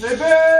Levé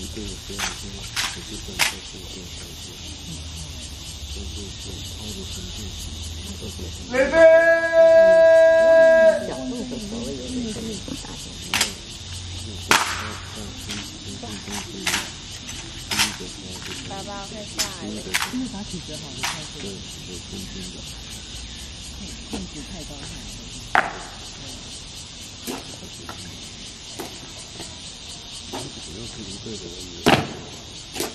一个这样子，我就等他说这样子，这就是他的神经，那个是预备！小路的时候有那个那种大小他他神经神经东西，第一个是爸爸会下来第一个因为他体质好，你才对有神经的，控制太高太主要是一个的而已，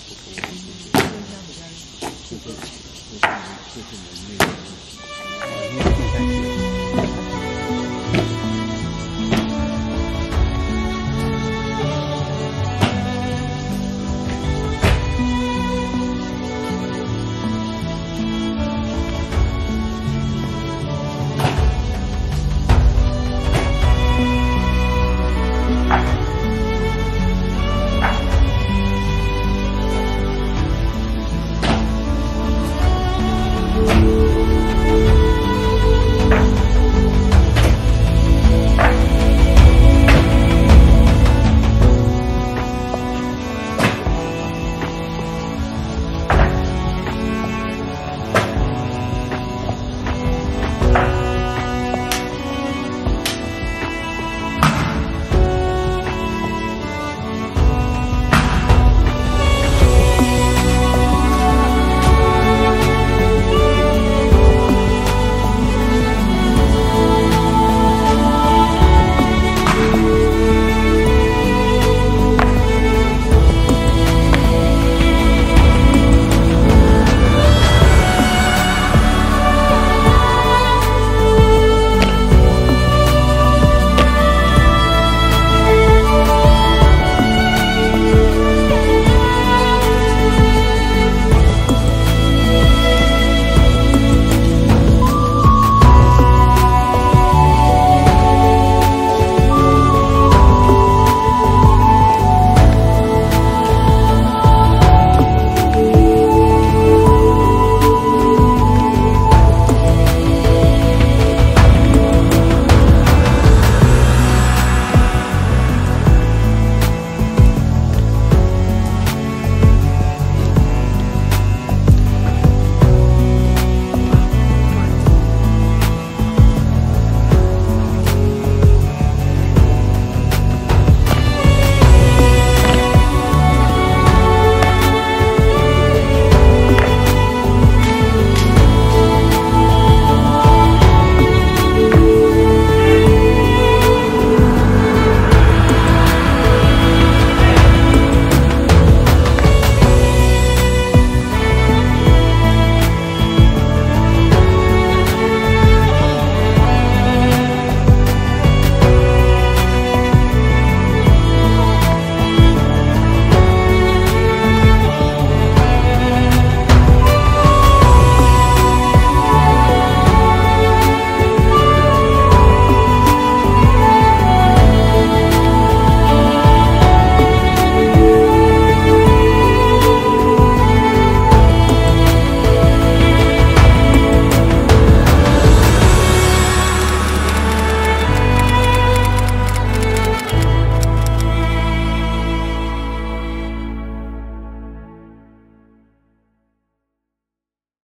不同的就是这个这是这是门面的问题。